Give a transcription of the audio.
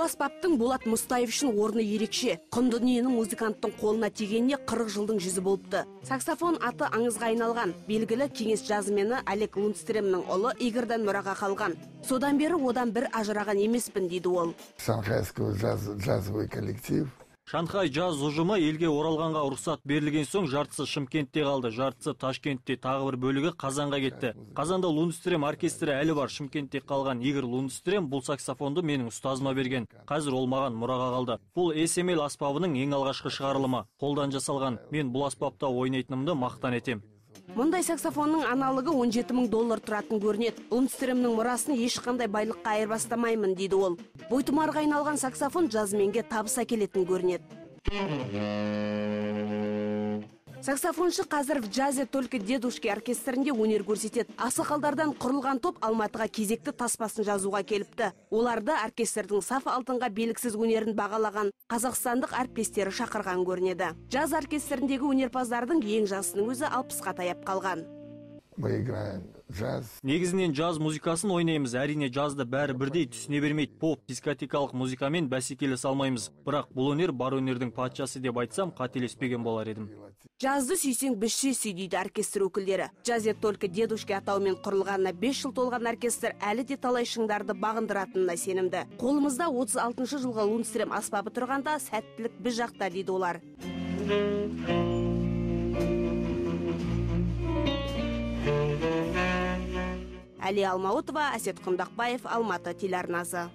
бұл аспаптың болат мұстаев үшін орны ерекше. Құнды дүниенің музыканттың қолына тигеніне 40 жылдың жүзі болыпты. Саксофон аты аңызға айналған. Белгілі кеңес жазымені олег лундстремнің ұлы игорьдан мұраға қалған. Содан бері одан бір ажыраған емеспін дейді ол. Шанхайский джазовый коллектив. Шанхай джаз ұжымы елге оралғанға рұқсат берілген соң жартысы шымкентте қалды жартысы ташкентте тағы бір бөлігі қазанға кетті. Қазанда лундстрем оркестрі әлі бар шымкентте қалған игорь лундстрем бұл саксофонды менің ұстазыма берген. Қазір ол маған мұраға қалды. Бұл смл аспабының ең алғашқы шығарылымы қолдан жасалған. Мен бұл аспапта ойнайтынымды мақтан етем. Мұндай саксофонның аналығы 17 мың доллар тұратын көрінеді. Лундстремнің мұрасын ешқандай байлыққа айырбастамаймын дейді ол. Бойтұмарға айналған саксофон джазменге табыс әкелетін көрінеді. Саксофоншы қазір в джазе только дедушки оркестрінде өнер көрсетеді. Ақсақалдардан құрылған топ алматыға кезекті таспасын жазуға келіпті. Оларды оркестрдің саф алтынға белгісіз өнерін бағалаған қазақстандық әріптестері шақырған көрінеді. Джаз оркестріндегі өнерпаздардың ең жасының өзі алпысқа таяп қалған. Мы играем. Джаз. негізінен джаз музыкасын ойнаймыз әрине жазды бәрі бірдей түсіне бермейді. Поп дискотекалық музыкамен бәсекелесе алмаймыз бірақ бұл өнер бар өнердің патшасы деп айтсам қателеспеген болар едім. Жазды сүйсең бізше сүй дейді оркестр өкілдері. Джазе только дедушки атауымен құрылғанына 5 жыл толған оркестр әлі де талай шыңдарды бағындыратынына сенімді. Қолымызда 36 жылғы лундстрем аспабы тұрғанда сәттілік біз жақта дейді олар. Әли алмауытова әсет құмдақбаев алматы телеарнасы.